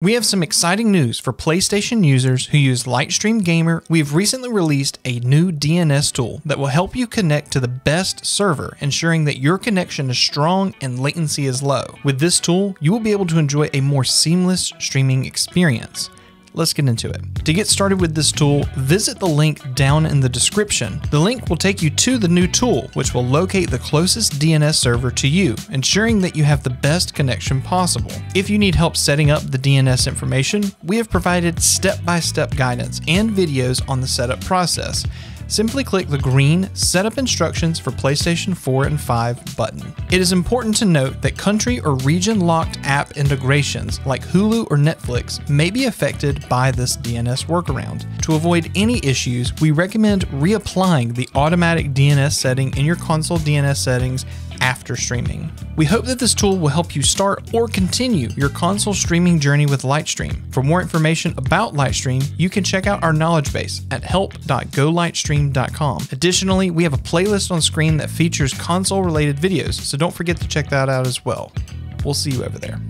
We have some exciting news for PlayStation users who use Lightstream Gamer. We've recently released a new DNS tool that will help you connect to the best server, ensuring that your connection is strong and latency is low. With this tool, you will be able to enjoy a more seamless streaming experience let's get into it. To get started with this tool, visit the link down in the description. The link will take you to the new tool, which will locate the closest DNS server to you, ensuring that you have the best connection possible. If you need help setting up the DNS information, we have provided step-by-step guidance and videos on the setup process simply click the green Setup Instructions for PlayStation 4 and 5 button. It is important to note that country or region locked app integrations like Hulu or Netflix may be affected by this DNS workaround. To avoid any issues, we recommend reapplying the automatic DNS setting in your console DNS settings after streaming. We hope that this tool will help you start or continue your console streaming journey with Lightstream. For more information about Lightstream, you can check out our knowledge base at help.golightstream.com. Additionally, we have a playlist on screen that features console related videos, so don't forget to check that out as well. We'll see you over there.